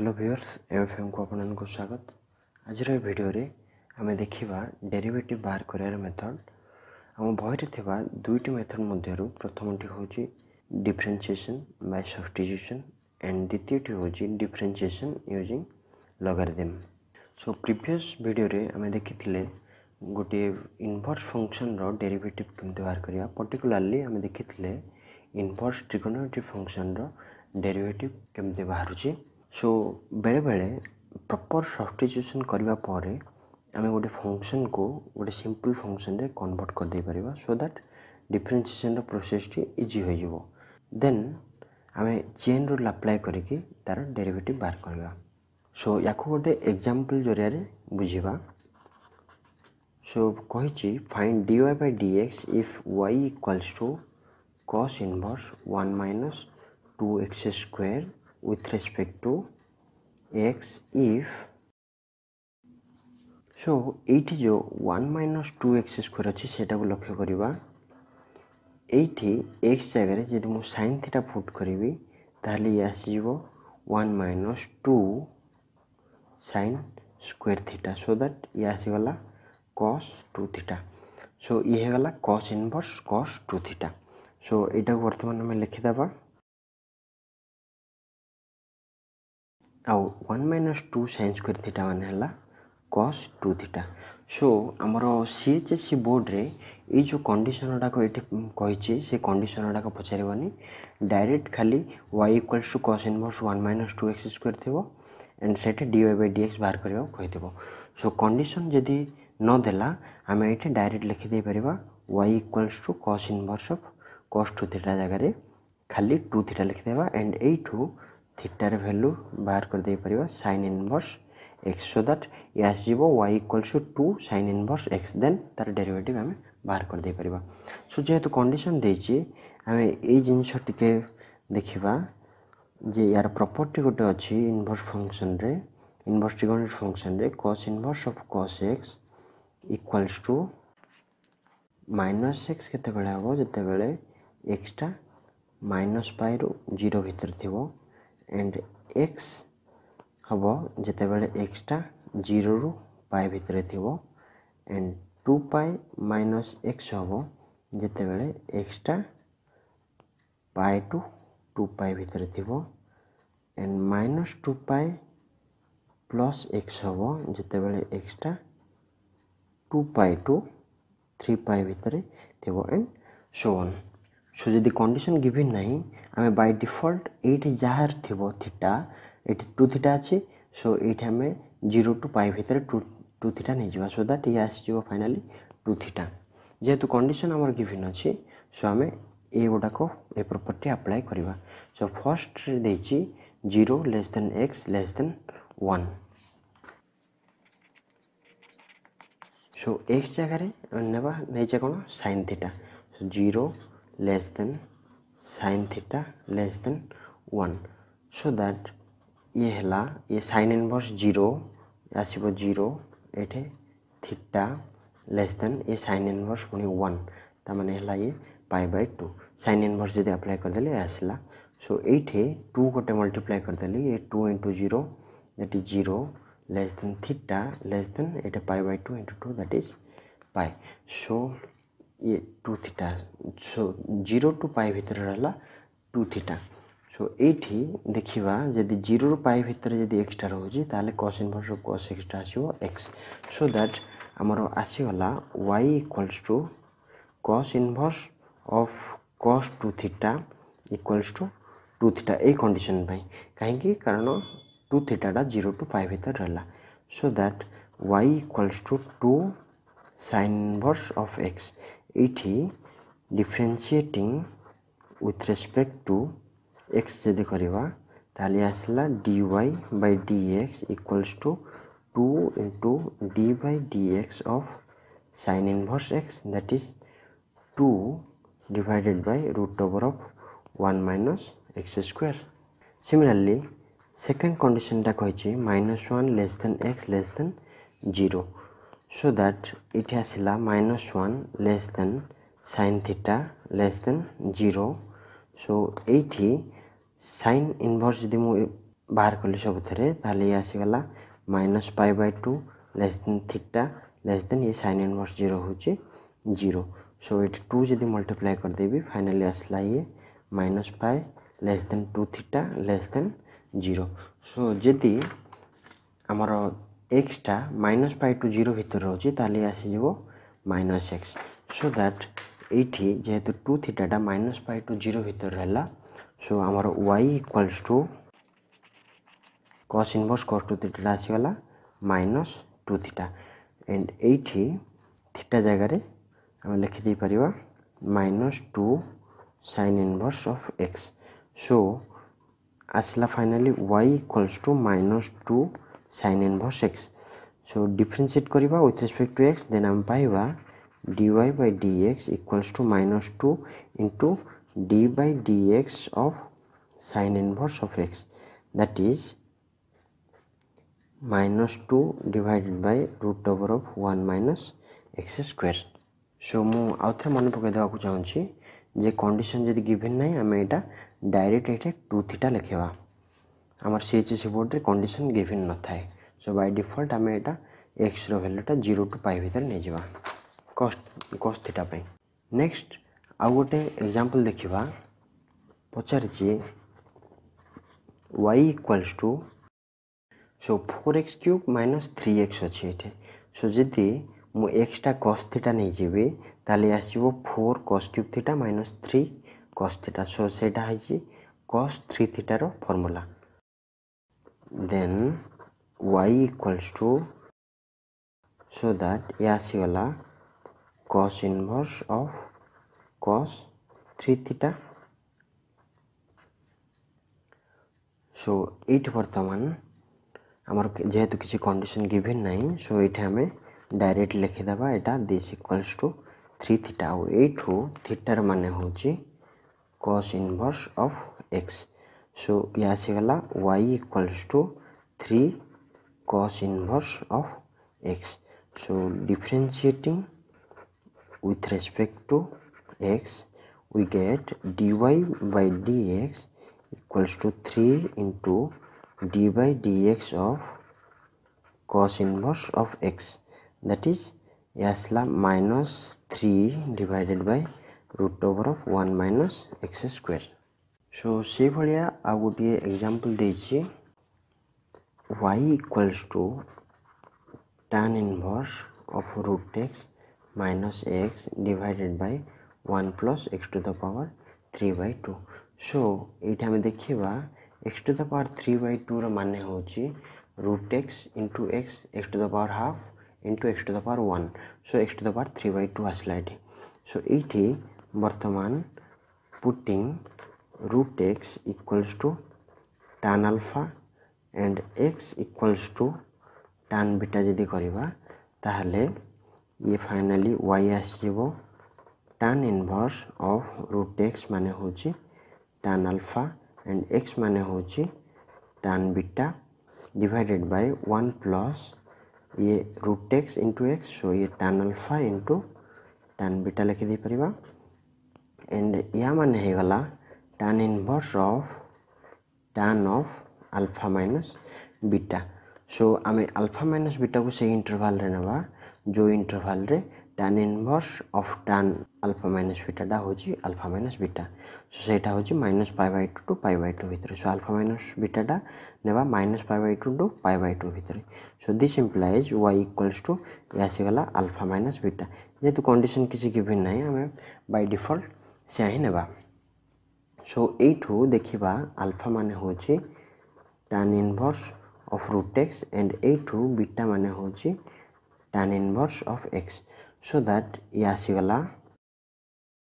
Hello viewers ଏମ୍ଏଫ୍ଏମ୍କୁ ଆପଣମାନଙ୍କୁ ସ୍ୱାଗତ ଆଜିର ଏ ଭିଡ଼ିଓରେ ଆମେ ଦେଖିବା ଡେରିଭେଟିଭ୍ ବାହାର କରିବାର ମେଥଡ଼ ଆମ ବହିରେ ଥିବା ଦୁଇଟି ମେଥଡ଼ ମଧ୍ୟରୁ ପ୍ରଥମଟି ହେଉଛି ଡିଫରେନ୍ସିଏସନ୍ ବାଇ ସବଷ୍ଟିଚ୍ୟୁସନ୍ ଆଣ୍ଡ ଦ୍ୱିତୀୟଟି ହେଉଛି differentiation using logarithm so previous ଭିଡ଼ିଓରେ ଆମେ ଦେଖିଥିଲେ ଗୋଟିଏ ଇନଭର୍ସ ଫଙ୍କସନ୍ର ଡେରିଭେଟିଭ୍ କେମିତି ବାହାର କରିବା ପର୍ଟିକୁଲାରଲି ଆମେ ଦେଖିଥିଲେ ଇନଭର୍ସ ଟ୍ରିଗୋନୋମେଟ୍ରି ଫଙ୍କସନ୍ର ଡେରିଭେଟିଭ୍ କେମିତି ବାହାରୁଛି ସୋ ବେଳେବେଳେ ପ୍ରପର୍ ସବଷ୍ଟିଚ୍ୟୁସନ୍ କରିବା ପରେ ଆମେ ଗୋଟେ ଫଙ୍କସନ୍କୁ ଗୋଟେ ସିମ୍ପଲ୍ ଫଙ୍କସନ୍ରେ କନଭର୍ଟ କରିଦେଇପାରିବା ସୋ ଦ୍ୟାଟ୍ ଡିଫରେନ୍ସିଏସନ୍ର ପ୍ରୋସେସ୍ଟି ଇଜି ହୋଇଯିବ ଦେନ୍ ଆମେ ଚେନ୍ ରୁଲ୍ ଆପ୍ଲାଏ କରିକି ତା'ର ଡେରିଭେଟିଭ୍ ବାହାର କରିବା ସୋ ୟାକୁ ଗୋଟେ ଏକ୍ଜାମ୍ପଲ୍ ଜରିଆରେ ବୁଝିବା ସୋ କହିଛି find dy by d x if y equals to cos inverse 1 minus 2x square with respect to x if so eighty jo one minus two x square achi set up lakhya kari ba eighty x agare jidhi mo sin theta put kari bhi thali yasi jivo one minus two sin square theta so that yasi wala cos two theta so ये है वाला cos inverse cos two theta so इटा वर्तमान में लिखे था बा ଆଉ one minus two sine square theta ମାନେ ହେଲା କସ୍ ଟୁ ଥିଟା ସୋ ଆମର ସି ଏଚ୍ ଏସ୍ ସି ବୋର୍ଡ଼ରେ ଏଇ ଯେଉଁ କଣ୍ଡିସନ୍ ଗୁଡ଼ାକ ଏଠି କହିଛି ସେ କଣ୍ଡିସନ୍ ଗୁଡ଼ାକ ପଚାରିବନି ଡାଇରେକ୍ଟ ଖାଲି y equals to cos inverse one minus two x square ଥିବ ଆଣ୍ଡ ସେଠି d y by d x ବାହାର କରିବାକୁ କହିଥିବ ସୋ କଣ୍ଡିସନ୍ ଯଦି ନଦେଲା ଆମେ ଏଇଠି direct ଲେଖିଦେଇପାରିବା y equals to cos inverse of cos two theta ଜାଗାରେ ଖାଲି ଟୁ ଥିଟା ଲିଖିଦେବା ଆଣ୍ଡ ଏଇଠୁ ଥିଟାର ଭ୍ୟାଲୁ ବାହାର କରିଦେଇପାରିବା sine inverse x so that ଇଏ ଆସିଯିବ y equals to two sine inverse x then ତା'ର ଡେରିଭେଟିଭ୍ ଆମେ ବାହାର କରିଦେଇପାରିବା ସୋ ଯେହେତୁ କଣ୍ଡିସନ୍ ଦେଇଛି ଆମେ ଏଇ ଜିନିଷ ଟିକେ ଦେଖିବା ଯେ ୟାର ପ୍ରପର୍ଟି ଗୋଟେ ଅଛି ଇନଭର୍ସ ଫଙ୍କସନ୍ରେ inverse ଟ୍ରିଗୋନୋମେଟ୍ରି ଫଙ୍କସନ୍ରେ cos inverse of cos x equals to minus x କେତେବେଳେ ହେବ ଯେତେବେଳେ ଏକ୍ସଟା ମାଇନସ୍ ପାଇରୁ ଜିରୋ ଭିତରେ ଥିବ ଏଣ୍ଡ ଏକ୍ସ ହେବ ଯେତେବେଳେ ଏକ୍ସଟା ଜିରୋରୁ ପାଏ ଭିତରେ ଥିବ and two pi minus x ହେବ ଯେତେବେଳେ ଏକ୍ସଟା ପାଏ ଟୁ ଟୁ ପାଏ ଭିତରେ ଥିବ and minus two pi plus x ହେବ ଯେତେବେଳେ ଏକ୍ସଟା two pi to three pi भितर थी एंड सोन সো ଯଦି କଣ୍ଡିସନ୍ ଗିଭିନ୍ ନାହିଁ ଆମେ ବାଇ ଡିଫଲ୍ଟ ଏଇଠି ଯାହା ଥିବ ଥିଟା ଏଠି ଟୁ ଥିଟା ଅଛି ସୋ ଏଇଠି ଆମେ ଜିରୋ ଟୁ ପାଇ ଭିତରେ ଟୁ ଟୁ ଥିଟା ନେଇଯିବା ସୋ ଦ୍ୟାଟ୍ ଇଏ ଆସିଯିବ ଫାଇନାଲି ଟୁ ଥିଟା ଯେହେତୁ କଣ୍ଡିସନ୍ ଆମର ଗିଭିନ୍ ଅଛି ସୋ ଆମେ ଏଗୁଡ଼ାକ ଏ ପ୍ରପର୍ଟି ଆପ୍ଲାଏ କରିବା ସୋ ଫର୍ଷ୍ଟରେ ଦେଇଛି zero less than x less than one so x ଜାଗାରେ ନେବା ନେଇଛେ କ'ଣ sine theta so zero less than sin theta less than 1 so that ये हला ये sin inverse 0 आशिबो 0 एठे theta less than ये sin inverse मुने 1 ताने ये pi by 2 sin inverse जिदे apply जब आप्लाय करदे आसला सो 2 कोटे multiply कर देले ये 2 into 0 that is 0 less than theta less than it pi by 2 into 2 that is pi so ये two theta so zero to pi भितर रहला टू थीटा सो ये देखा जदि जीरो पाई भितर जब एक्सटा रोचे तेल कस इनभर्स अफ कस एक्सटा आसो एक्स सो दैट आमर आसीगला y equals to cos inverse of cos two theta equals to two theta ये कंडीशन कहीं कारण टू थीटाटा जीरो टू पाई भितर रहा so that y equals to two sine inverse of x ଏଇଠି differentiating with respect to x ଯଦି କରିବା ତାହେଲେ ଆସିଲା d y by d x equals to two into d by d x of sine inverse x that is two divided by root over of 1 minus x square. Similarly, second condition ta koichi minus 1 less than x less than 0. so that it has la minus 1 less than sine theta less than 0 so এইটি sin inverse যদি মু বাহার কলি সবুথরে তাহলে ইয়ে আসিগলা minus pi by two less than theta less than ইয়ে sine inverse zero হচ্ছে জিरो সो ये टू जदि मल्टीप्लाई करदेवि फाइनाली आसला ये minus pi less than two theta less than zero so जदि आमर एक्सटा माइनस फाइव टू ज़ीरो भितर रोचे आसीज माइनस एक्स सो दैट यही जेहेतु टू थीटाटा माइनस फाइव टू ज़ीरो भितर रहा सो आमर y equals to cos inverse cos two थीटाटा आसीगला माइनस टू थीटा एंड यही थीटा जगार आम लिखिद minus two sine inverse of x so आसला finally y equals to minus two sin inverse x. So differentiate kariba with respect to x then I'm paiba dy by dx equals to minus 2 into d by dx of sin inverse of x that is minus 2 divided by root over of 1 minus x square. So ମୁଁ ଆଉ ଥରେ ମନେ ପକାଇ ଦେବାକୁ ଚାହୁଁଛି ଯେ condition ଯଦି given ନାହିଁ ଆମେ ଏଇଟା ଡାଇରେକ୍ଟ ଏଇଟା ଟୁ ଥିଟା ଲେଖିବା আমার সিএইচএসি বোর্ডের কন্ডিশন গিভেন নথায় সো বাই ডিফল্ট আমি এটা এক্সর ভ্যালুটা জিরো টু পাই ভিতরে নিয়ে যা কষ্ট কষ্ট থিটা পাই নেক্সট আউ গোটে এক্সাম্পল দেখিবা পচারিছি y equals to so four x cube minus three x অছি এটি সো যদি মু এক্সটা কস থিটা নেইযিবি তাহলে আসিব four cos cube theta minus three cos theta so সেইটা হয়েছি কস থ্রি থিটার formula then y equals to, so that Yasiwala cos inverse of cos 3 theta. So এইটি বর্তমান, আমার যেহেতু কিছু কন্ডিশন গিভেন নাই সো এইটা আমি ডাইরেক্ট লিখে দেবা, এটা this equals to three theta আউ এইটু থিটার মানে হচ্ছে cos inverse of x So, y equals to 3 cos inverse of x. So, differentiating with respect to x we get dy by dx equals to 3 into d by dx of cos inverse of x that is yasla minus 3 divided by root over of 1 minus x square so ಸೇವಳಿಯ ಆ ಗೋಟಿଏ example ଦେଇଛି y to tan inverse of root x minus x divided by one plus x to the power three by two so ये आम देखा x to the power three by tour मान हूँ root x into x x to the power half into x to the power one so x to the power three by two आसला ये सो ये बर्तमान putting root x equals to tan alpha and x equals to tan beta যদি করিবা তাহলে ইয়ে finally y আসিব tan inverse of root x মানে হচ্ছে tan alpha and x মানে হচ্ছে tan beta divided by 1 plus ये root x into x so ये tan alpha into tan beta लिखि दे परिबा एंड या माने हेगला tan inverse of tan of alpha minus beta so आम अल्फ़ा माइनस बीटा को से इंटरवाल रे नवा जो interval tan inverse of tan alpha minus बीटाटा हूँ अल्फ़ा माइनस बीटा सो सहीटा हूँ minus pi by two to pi by two भितर. सो अल्फ़ा माइनस बीटाटा नेबा minus pi by two to pi by two भितर. So this implies y equals to आसीगला alpha minus beta जेहेतु condition किसी given ना आम बै डिफल्ट से ही नेबा ସୋ ଏଇଠୁ ଦେଖିବା ଆଲଫା ମାନେ ହେଉଛି tan inverse of root x and ଏଇଠୁ ବିଟା ମାନେ ହେଉଛି tan inverse of x so that ଇଏ ଆସିଗଲା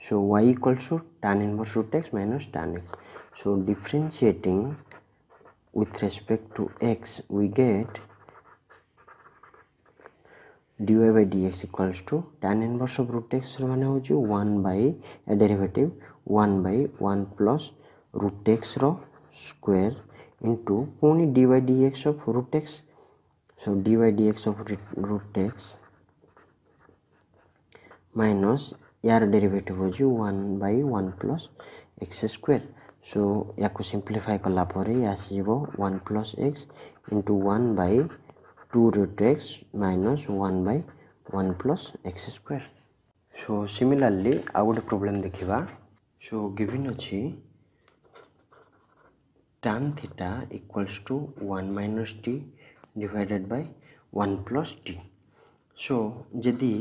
so y equals to tan inverse root x minus tan x so differentiating with respect to x we get dy by dx equals to tan inverse of root x মানে হচ্ছে 1 by a derivative one by one plus root x x square into पुणी d y d x of root x so, dy dx of यार derivative हो one by one plus x square so या को simplify कलापर ये one plus x into one by two root x minus one by one plus x square so similarly आ गोटे problem देखा so given अच्छे tan theta equals to one minus t divided by one plus t so जदि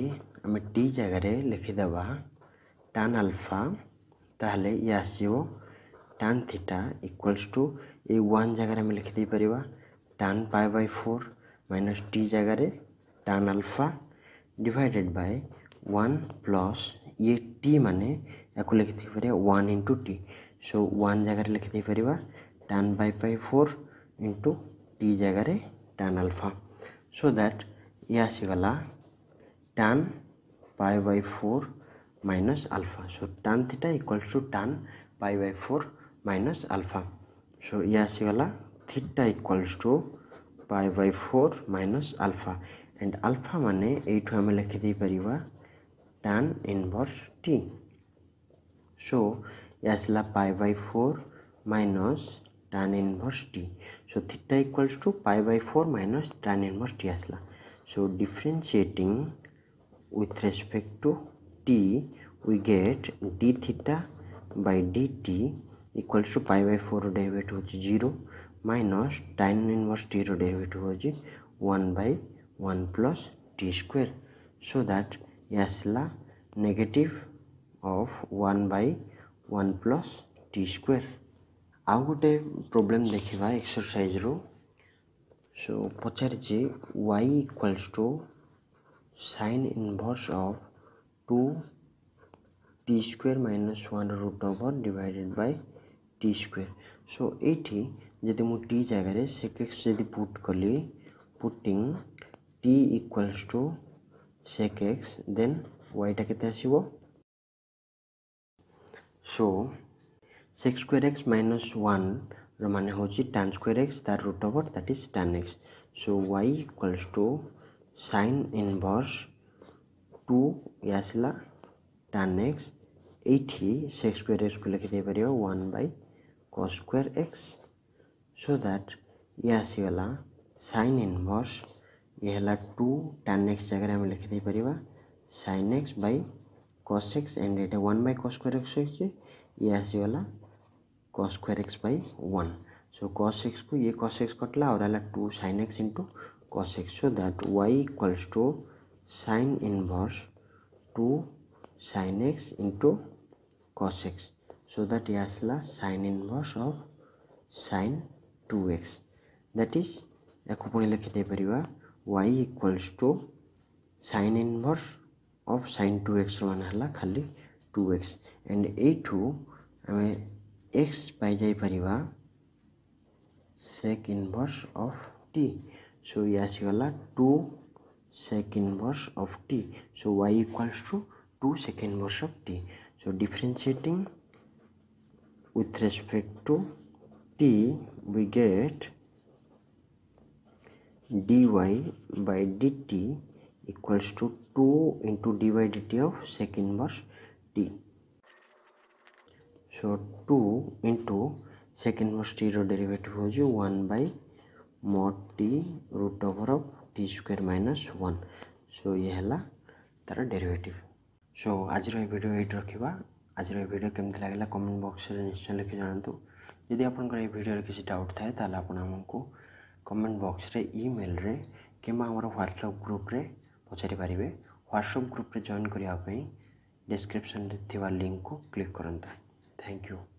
आम T जगह लिखिदबा टान alpha ताल ये आसो tan theta equals to A one जगार आम लिखिद पार tan pi by four minus T जगह tan alpha divided by one plus ये टी माने या लिखिपर one into t so one जगार लिखिपर tan by five four into t जगार टान आलफा सो दैट ये आसीगला tan pi by four minus alpha so tan theta equals to tan pi by four minus alpha so ये आसीगला theta equals to pi by four minus alpha and alpha मान यू आम लिखिदे पार tan inverse T so आसला pi bore minus tan inverse t so theta equals to pi bore minus tan inverse t आसला so differentiating with respect to t we get d theta by d t equals to pi bore derivative हूँ zero, minus tan inverse t derivative हूँ one by one plus t square. So that आसला negative of 1 by 1 plus t square ଆଉ ଗୋଟେ problem ଦେଖିବା ଏକ୍ସରସାଇଜ୍ରୁ show ପଚାରିଛି y equals to sine inverse of two t square minus one root over divided by t square so ଏଇଠି ଯଦି ମୁଁ ଟି ଜାଗାରେ Sheikh X ଯଦି ପୁଟ୍ କଲି putting t equals to sec x then ୱାଇଟା କେତେ ଆସିବ so sec square x minus 1 ର ମାନେ ହେଉଛି tan square x ତାର root over that is tan x so y equals to sin inverse 2 ଇଏ ଆସିଲା tan x ଏଇଠି sec square x କୁ ଲେଖିଦେଇପାରିବା 1 by cos square x so that ଇଏ ଆସିଗଲା sin inverse ଇଏ ହେଲା 2 tan x ଜାଗାରେ ଆମେ ଲେଖିଦେଇପାରିବା sin x by cos x and এটা 1 by cos square x হচ্ছে ये আসিওলা cos square x by 1 so cos x को ये cos x कटला और आला 2 sin x into cos x so that y equals to sin inverse 2 sin x into cos x so that ये আসला sin inverse of sin 2x that is একু পুনি লিখে দেই পারিবা y equals to sin inverse of sin 2x रो मान हला खाली 2x and a2 हमें x पाइजाइपर sec inverse of t so ये आसीगला two sec inverse of t so y equals to two sec inverse of t so differentiating with respect to t, we get dy by dt equals to 2 into dy dt of sec inverse t so 2 into second most t ର derivative ହେଉଛି one by mod t root over of t square minus 1 so ଇଏ ହେଲା ତାର derivative show ଆଜିର ଏ video ଏଇଠି ରଖିବା ଆଜିର ଏ video କେମିତି ଲାଗିଲା କମେଣ୍ଟ ବକ୍ସରେ ନିଶ୍ଚୟ ଲେଖି ଜଣାନ୍ତୁ ଯଦି ଆପଣଙ୍କର ଏ ଭିଡ଼ିଓରେ କିଛି ଡାଉଟ୍ ଥାଏ ତାହେଲେ ଆପଣ ଆମକୁ କମେଣ୍ଟ ବକ୍ସରେ ଇମେଲରେ କିମ୍ବା ଆମର ହ୍ୱାଟ୍ସଆପ୍ ଗ୍ରୁପ୍ରେ ପଚାରି ପାରିବେ ହ୍ୱାଟ୍ସଆପ୍ ଗ୍ରୁପ୍ରେ ଜଏନ୍ କରିବା ପାଇଁ ଡିସ୍କ୍ରିପ୍ସନ୍ରେ ଥିବା ଲିଙ୍କ୍କୁ କ୍ଲିକ୍ କରନ୍ତୁ Thank you.